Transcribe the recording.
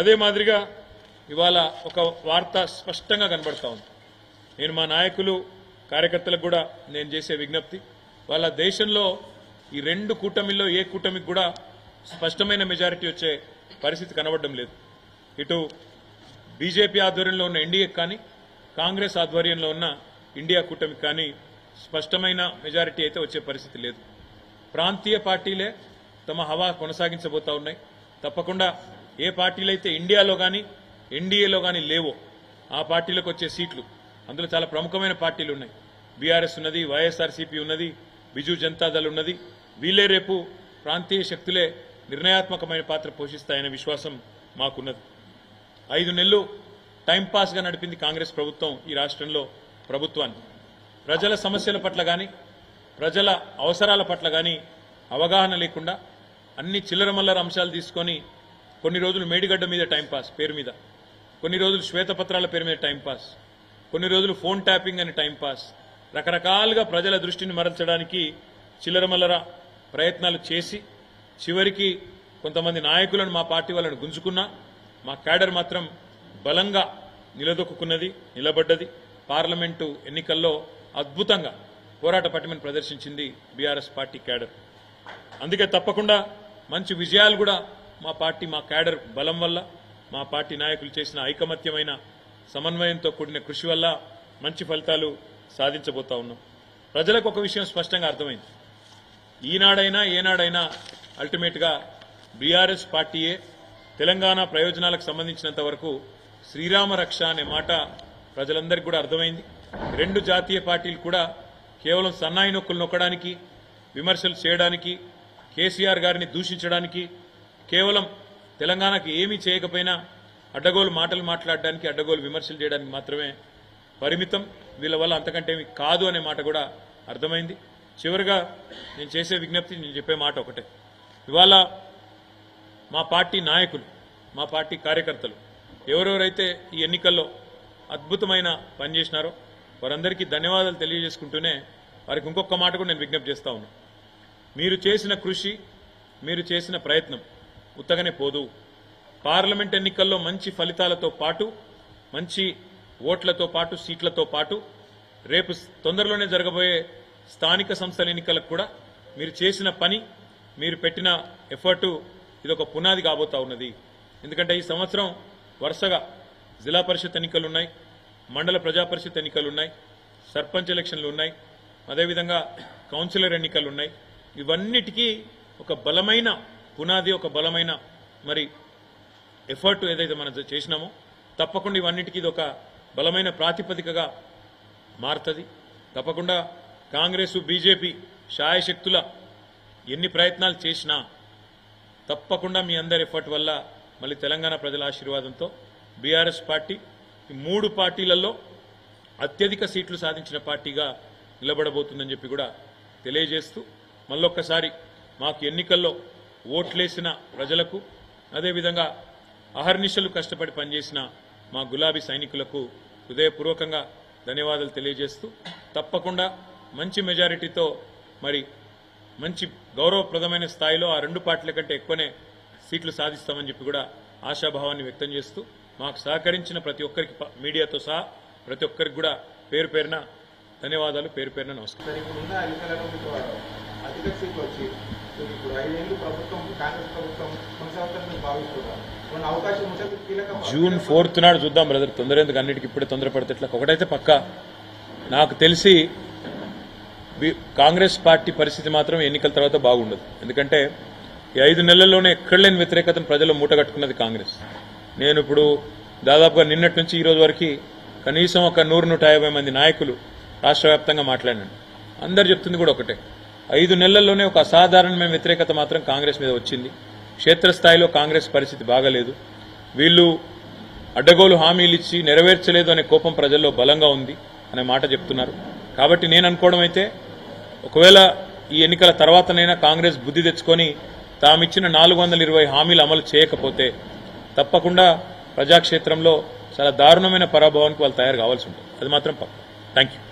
అదే మాదిరిగా ఇవాళ ఒక వార్త స్పష్టంగా కనబడతా ఉంది. నేను మా నాయకులు కార్యకర్తలకు కూడా నేను చేసే విజ్ఞప్తి వాళ్ళ దేశంలో ఈ రెండు కూటమిల్లో ఏ కూటమికి కూడా స్పష్టమైన మెజారిటీ వచ్చే పరిస్థితి కనబడడం లేదు. ఇటు బీజేపీ ఆధ్వర్యంలో ఉన్న ఎన్డీఏ కానీ కాంగ్రెస్ ఆధ్వర్యంలో ఉన్న ఇండియా కూటమికి కానీ స్పష్టమైన మెజారిటీ అయితే వచ్చే పరిస్థితి లేదు. ప్రాంతీయ పార్టీలే తమ హవా కొనసాగించబోతా ఉన్నాయి. తప్పకుండా ఏ పార్టీలైతే ఇండియాలో కానీ ఎన్డీఏలో కానీ లేవో ఆ పార్టీలకు వచ్చే సీట్లు. అందులో చాలా ప్రముఖమైన పార్టీలు ఉన్నాయి. బీఆర్ఎస్ ఉన్నది వైఎస్ఆర్సీపీ ఉన్నది బిజు జనతాదళ్ ఉన్నది. వీళ్ళే రేపు ప్రాంతీయ శక్తులే నిర్ణయాత్మకమైన పాత్ర పోషిస్తాయనే విశ్వాసం మాకున్నది. ఐదు నెలలు టైంపాస్గా నడిపింది కాంగ్రెస్ ప్రభుత్వం ఈ రాష్ట్రంలో ప్రభుత్వాన్ని. ప్రజల సమస్యల పట్ల కానీ ప్రజల అవసరాల పట్ల కానీ అవగాహన లేకుండా అన్ని చిల్లరమల్లర అంశాలు తీసుకొని కొన్ని రోజులు మేడిగడ్డ మీద టైంపాస్ పేరు మీద. కొన్ని రోజులు శ్వేతపత్రాల పేరు మీద టైంపాస్ కొన్ని రోజులు ఫోన్ ట్యాపింగ్ అని టైంపాస్ రకరకాలుగా ప్రజల దృష్టిని మరల్చడానికి చిల్లరమల్లర ప్రయత్నాలు చేసి చివరికి కొంతమంది నాయకులను మా పార్టీ వాళ్ళని గుంజుకున్నా మా క్యాడర్ మాత్రం బలంగా నిలదొక్కున్నది నిలబడ్డది. పార్లమెంటు ఎన్నికల్లో అద్భుతంగా పోరాట పటిమను ప్రదర్శించింది బీఆర్ఎస్ పార్టీ క్యాడర్. అందుకే తప్పకుండా మంచి విజయాలు కూడా మా పార్టీ మా క్యాడర్ బలం వల్ల మా పార్టీ నాయకులు చేసిన ఐకమత్యమైన సమన్వయంతో కూడిన కృషి వల్ల మంచి ఫలితాలు సాధించబోతా ఉన్నాం. ప్రజలకు ఒక విషయం స్పష్టంగా అర్థమైంది. ఈనాడైనా ఏనాడైనా అల్టిమేట్గా బీఆర్ఎస్ పార్టీయే తెలంగాణ ప్రయోజనాలకు సంబంధించినంత వరకు శ్రీరామ రక్ష అనే మాట ప్రజలందరికీ కూడా అర్థమైంది. రెండు జాతీయ పార్టీలు కూడా కేవలం సన్నాయి నొక్కులు నొక్కడానికి విమర్శలు చేయడానికి కేసీఆర్ గారిని దూషించడానికి కేవలం తెలంగాణకు ఏమీ చేయకపోయినా అడ్డగోలు మాటలు మాట్లాడడానికి అడ్డగోలు విమర్శలు చేయడానికి మాత్రమే పరిమితం. వీళ్ళ వల్ల అంతకంటే కాదు అనే మాట కూడా అర్థమైంది. చివరిగా నేను చేసే విజ్ఞప్తి నేను చెప్పే మాట ఒకటే. ఇవాళ మా పార్టీ నాయకులు మా పార్టీ కార్యకర్తలు ఎవరెవరైతే ఈ ఎన్నికల్లో అద్భుతమైన పని చేసినారో వారందరికీ ధన్యవాదాలు తెలియజేసుకుంటూనే వారికి ఇంకొక మాట కూడా నేను విజ్ఞప్తి చేస్తా ఉన్నాను మీరు చేసిన కృషి మీరు చేసిన ప్రయత్నం ఉత్తగనే పోదు. పార్లమెంట్ ఎన్నికల్లో మంచి ఫలితాలతో పాటు మంచి ఓట్లతో పాటు సీట్లతో పాటు రేపు తొందరలోనే జరగబోయే స్థానిక సంస్థల ఎన్నికలకు కూడా మీరు చేసిన పని మీరు పెట్టిన ఎఫర్టు ఇది ఒక పునాది కాబోతా ఉన్నది. ఎందుకంటే ఈ సంవత్సరం వరుసగా జిల్లా పరిషత్ ఎన్నికలు ఉన్నాయి మండల ప్రజా పరిషత్ ఎన్నికలు ఉన్నాయి సర్పంచ్ ఎలక్షన్లు ఉన్నాయి అదేవిధంగా కౌన్సిలర్ ఎన్నికలు ఉన్నాయి ఇవన్నిటికీ ఒక బలమైన పునాది ఒక బలమైన మరి ఎఫర్ట్ ఏదైతే మనం చేసినామో తప్పకుండా ఇవన్నిటికీ ఇది ఒక బలమైన ప్రాతిపదికగా మారుతుంది. తప్పకుండా కాంగ్రెస్ బీజేపీ శాయశక్తుల ఎన్ని ప్రయత్నాలు చేసినా తప్పకుండా మీ అందరి ఎఫర్ట్ వల్ల మళ్ళీ తెలంగాణ ప్రజల ఆశీర్వాదంతో బీఆర్ఎస్ పార్టీ ఈ మూడు పార్టీలలో అత్యధిక సీట్లు సాధించిన పార్టీగా నిలబడబోతుందని చెప్పి కూడా తెలియజేస్తూ మళ్ళొక్కసారి మాకు ఎన్నికల్లో ఓట్లేసిన ప్రజలకు అదేవిధంగా అహర్నిశలు కష్టపడి పనిచేసిన మా గులాబీ సైనికులకు హృదయపూర్వకంగా ధన్యవాదాలు తెలియజేస్తూ తప్పకుండా మంచి మెజారిటీతో మరి మంచి గౌరవప్రదమైన స్థాయిలో ఆ రెండు పార్టీల కంటే ఎక్కువనే సీట్లు సాధిస్తామని చెప్పి కూడా ఆశాభావాన్ని వ్యక్తం చేస్తూ మాకు సహకరించిన ప్రతి ఒక్కరికి మీడియాతో సహా ప్రతి ఒక్కరికి కూడా పేరు పేరున ధన్యవాదాలు పేరు పేరున నమస్కారం. సరే ఇప్పుడు ఐదేళ్ళు ప్రభుత్వం కాంగ్రెస్ ప్రభుత్వం కొనసాగుతుందని భావిస్తున్నారు. జూన్ ఫోర్త్ నాడు చూద్దాం బ్రదర్ తొందర ఎందుకు? అన్నిటికి ఇప్పుడే తొందరపడితే ఒకటైతే పక్కా. నాకు తెలిసి కాంగ్రెస్ పార్టీ పరిస్థితి మాత్రం ఎన్నికల తర్వాత బాగుండదు. ఎందుకంటే ఈ ఐదు నెలల్లోనే ఎక్కడ లేని వ్యతిరేకతను ప్రజలు మూటగట్టుకున్నది కాంగ్రెస్. నేను ఇప్పుడు దాదాపుగా నిన్నటి నుంచి ఈ రోజు వరకు కనీసం ఒక నూరు నూట యాభై మంది నాయకులు రాష్ట్ర వ్యాప్తంగా మాట్లాడినాను. అందరు చెప్తుంది కూడా ఒకటే. ఐదు నెలల్లోనే ఒక అసాధారణమైన వ్యతిరేకత మాత్రం కాంగ్రెస్ మీద వచ్చింది. క్షేత్రస్థాయిలో కాంగ్రెస్ పరిస్థితి బాగలేదు. వీళ్ళు అడ్డగోలు హామీలు ఇచ్చి నెరవేర్చలేదు అనే కోపం ప్రజల్లో బలంగా ఉంది అనే మాట చెప్తున్నారు. కాబట్టి నేను అనుకోవడం అయితే ఒకవేళ ఈ ఎన్నికల తర్వాతనైనా కాంగ్రెస్ బుద్ధి తెచ్చుకొని తామిచ్చిన నాలుగు వందల ఇరవై హామీలు అమలు చేయకపోతే తప్పకుండా ప్రజాక్షేత్రంలో చాలా దారుణమైన పరాభవానికి వాళ్ళు తయారు కావాల్సి ఉంటుంది. అది మాత్రం పక్క. Thank you